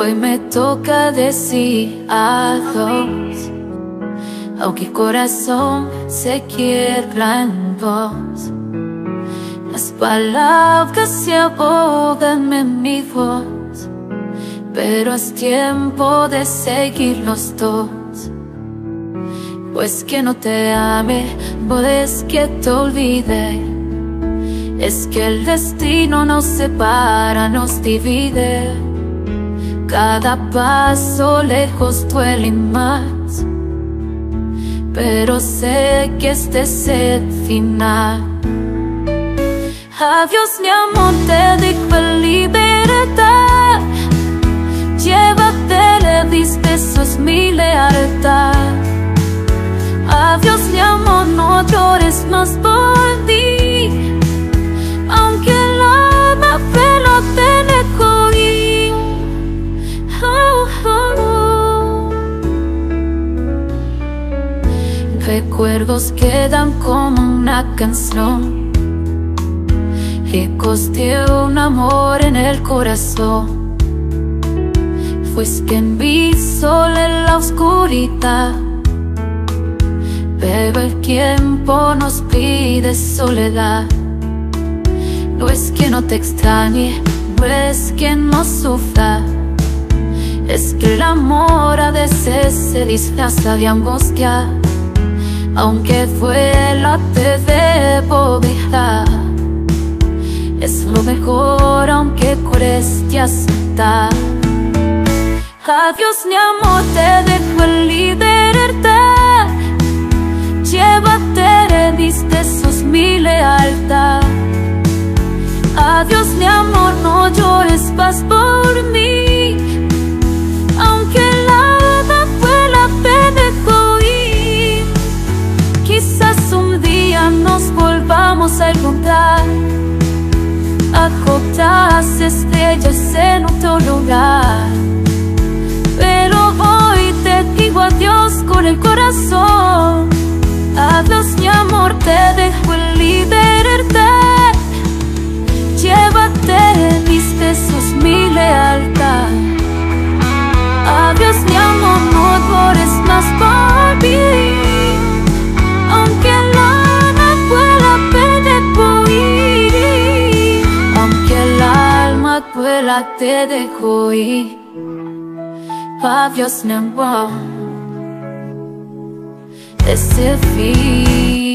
Hoy me toca decir adiós. Aunque corazón se quiebra en vos Las palabras se ahogan en mi voz. Pero es tiempo de seguir los dos. Pues que no te ame, pues que te olvide. Es que el destino nos separa, nos divide cada paso lejos duele más Pero sé que este es el final. Adiós mi amor, te dejo en libertad. Llévate, le diste, sos mi lealtad. Adiós mi amor, no llores más por Recuerdos quedan como una canción. Ecos de un amor en el corazón. Pues quien vi sol en la oscuridad. Pero el tiempo nos pide soledad. No es que no te extrañe, no es que no sufra. Es que el amor a veces se disfraza de angustia aunque duela te debo dejar Es lo mejor aunque cueste aceptar Adiós mi amor, te dejo en libertad volvamos a encontrar. A estrellas en lugar vuela te ir. Adiós mi amor. Ese fin